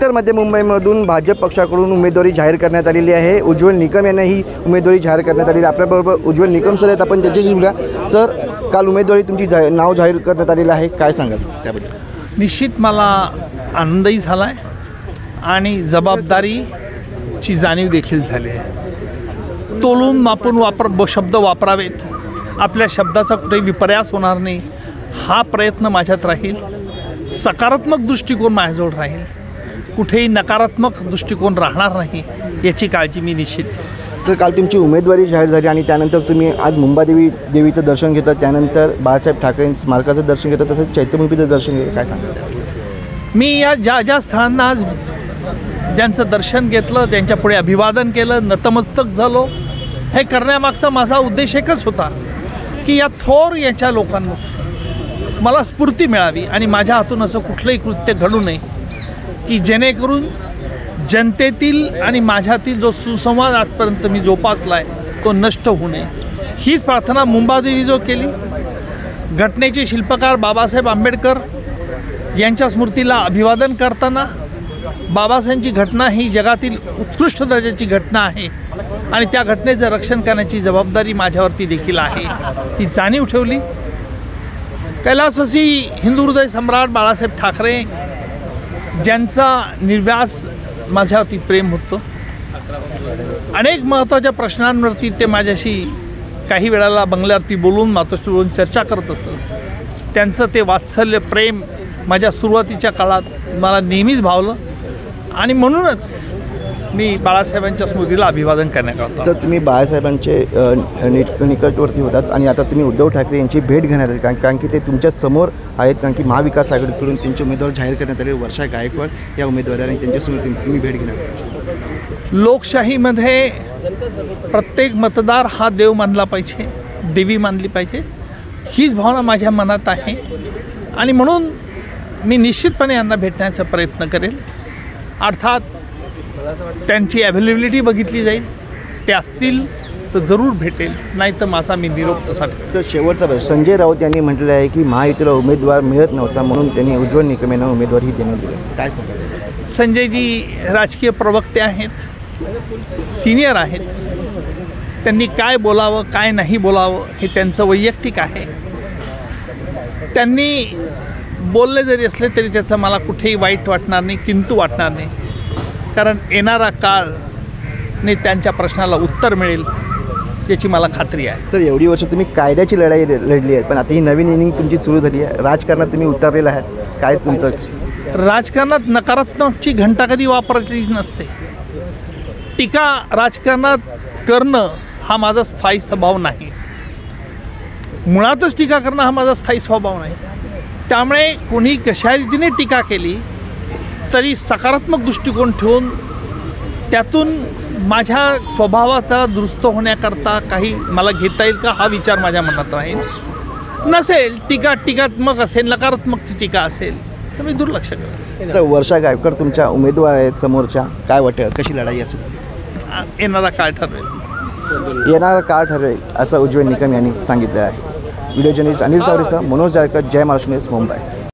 उत्तर मध्य मुंबईमधून भाजप पक्षाकडून उमेदवारी जाहीर करण्यात आलेली आहे. उज्ज्वल निकम यांना ही उमेदवारी जाहीर करण्यात आलेली आहे. आपल्याबरोबर उज्ज्वल निकम सर आहेत. आपण त्याच्याशी बोलूया. सर काल उमेदवारी तुमची जा नाव जाहीर करण्यात आलेलं आहे. काय सांगाल त्याबद्दल? निश्चित मला आनंदही झाला आहे आणि जबाबदारीची जाणीव देखील झाली आहे. तोलून मापून वापर ब शब्द वापरावेत. आपल्या शब्दाचा कुठेही विपर्यास होणार नाही. हा प्रयत्न माझ्यात राहील. सकारात्मक दृष्टिकोन माझ्याजवळ राहील. कुठेही नकारात्मक दृष्टिकोन राहणार नाही याची काळजी मी निश्चित. सर काल तुमची उमेदवारी जाहीर झाली आणि त्यानंतर तुम्ही आज मुंबादेवी देवीचं दर्शन घेतलं त्यानंतर बाळासाहेब ठाकरे स्मारकाचं दर्शन घेतलं तसंच चैत्यभूमीचं दर्शन घेतलं काय सांगाल मी या ज्या ज्या स्थळांना आज ज्यांचं दर्शन घेतलं त्यांच्या पुढे अभिवादन केलं नतमस्तक झालो हे करण्यामागचा माझा उद्देश एकच होता की या थोर याच्या लोकांना मला स्फूर्ती मिळावी आणि माझ्या हातून असं कुठलंही कृत्य घडू नये. की जेणेकरून जनतेतील आणि माझ्यातील जो सुसंवाद आजपर्यंत मी जोपासला आहे तो नष्ट होऊ नये. हीच प्रार्थना मुंबादेवी जो केली घटनेचे शिल्पकार बाबासाहेब आंबेडकर यांच्या स्मृतीला अभिवादन करताना बाबासाहेबांची घटना ही जगातील उत्कृष्ट दर्जाची घटना आहे आणि त्या घटनेचं रक्षण करण्याची जबाबदारी माझ्यावरती देखील आहे ती जाणीव ठेवली. कैलासवासी हिंदू हृदय सम्राट बाळासाहेब ठाकरे ज्यांचा निर्व्यास माझ्यावरती प्रेम होतं. अनेक महत्त्वाच्या प्रश्नांवरती ते माझ्याशी काही वेळाला बंगल्यावरती बोलून मातोश्री बोलून चर्चा करत असत. त्यांचं ते वात्सल्य प्रेम माझ्या सुरुवातीच्या काळात मला नेहमीच भावलं. आणि म्हणूनच मी बाळासाहेबांच्या स्मृतीला अभिवादन करण्याकरता सर तुम्ही बाळासाहेबांचे निक निकटवर्ती होतात आणि आता तुम्ही उद्धव ठाकरे यांची भेट घेणार आहेत. कारण कारण की ते तुमच्यासमोर आहेत कारण की महाविकास आघाडीकडून त्यांचे उमेदवार जाहीर करण्यात आले. वर्षा गायकवाड या उमेदवार आणि त्यांच्यासमोर तुम्ही तुम्ही भेट घेणार. लोकशाहीमध्ये प्रत्येक मतदार हा देव मानला पाहिजे देवी मानली पाहिजे. हीच भावना माझ्या मनात आहे. आणि म्हणून मी निश्चितपणे यांना भेटण्याचा प्रयत्न करेल. अर्थात त्यांची अवेलेबिलिटी बघितली जाईल. ते असतील तर जरूर भेटेल. नाही तर माझा मी निरोप तसा. तर शेवटचा प्रश्न संजय राऊत यांनी म्हटलेलं आहे की महायुतीला उमेदवार मिळत नव्हता म्हणून त्यांनी उज्ज्वल निकम यांना उमेदवारी देण्यात दिली. काय सांगाल संजयजी राजकीय प्रवक्ते आहेत सिनियर आहेत. त्यांनी काय बोलावं काय नाही बोलावं हे त्यांचं वैयक्तिक आहे. त्यांनी बोलले जरी असले तरी त्याचं मला कुठेही वाईट वाटणार नाही किंतु वाटणार नाही. कारण येणारा काळ ने त्यांच्या प्रश्नाला उत्तर मिळेल याची मला खात्री आहे. सर एवढी वर्ष तुम्ही कायद्याची लढाई लढली आहे पण आता ही नवीन इनिंग तुमची सुरू झाली आहे. राजकारणात तुम्ही उतरलेला आहात. काय तुमचं? राजकारणात नकारात्मकची घंटा कधी वापरायची नसते. टीका राजकारणात करणं हा माझा स्थायी स्वभाव नाही. मुळातच टीका करणं हा माझा स्थायी स्वभाव नाही. त्यामुळे कोणी कशा रीतीने टीका केली तरी सकारात्मक दृष्टिकोन ठेवून त्यातून माझ्या स्वभावाचा दुरुस्त होण्याकरता काही मला घेता येईल का हा विचार माझ्या मनात राहील. नसेल टीका टीकात्मक असेल नकारात्मक टीका असेल तर मी दुर्लक्ष करेन. सर वर्षा गायकवाड तुमच्या उमेदवार आहेत समोरच्या. काय वाटेल? कशी लढाई असेल? येणारा काळ ठरवेल येणारा काळ ठरेल असं उज्ज्वल निकम यांनी सांगितलं आहे. व्हिडिओ जर्नलिस्ट अनिल चौरेसह मनोज जारकर जय महाराष्ट्र न्यूज मुंबई.